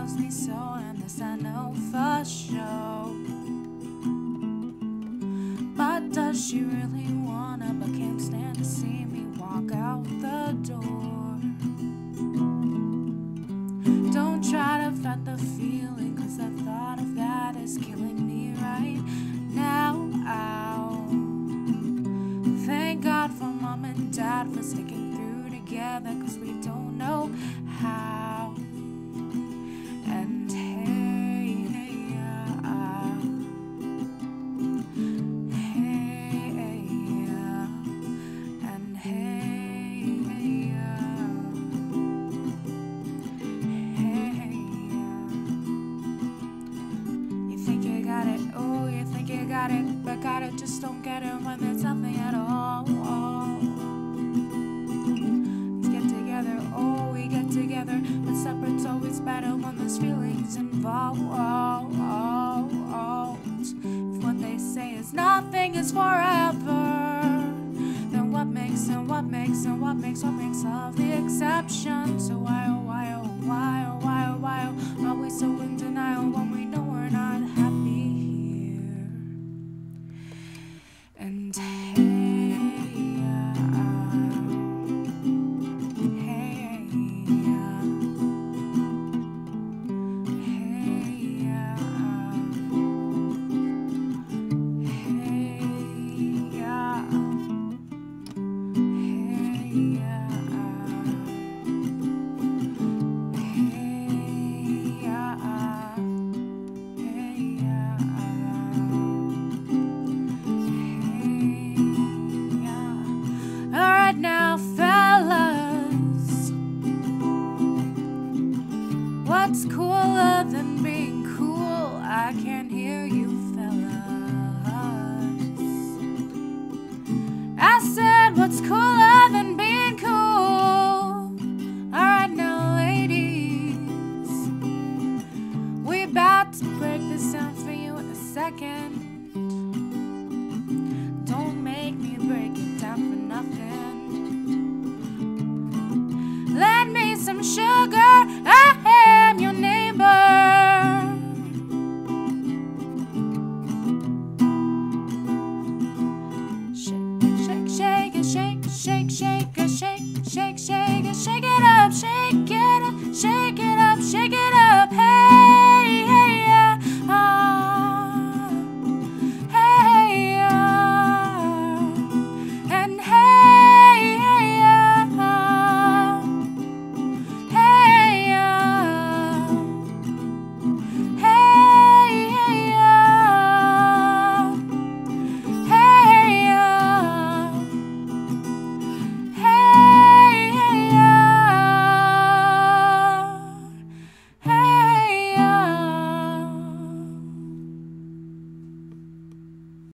loves me so, and this I know for sure. But does she really wanna, but can't stand to see me walk out the door? Don't try to fight the feeling, cause the thought of that is killing me right now. Ow. Thank God for mom and dad for sticking through together, cause we don't know how. better when there's feelings involved. If what they say is nothing is forever, then what makes and what makes and what makes what makes of the exception? So why, oh, why, oh, why, oh, why? What's cooler than being cool? I can hear you fellas. I said, what's cooler than being cool? Alright now, ladies. We about to break this down for you in a second.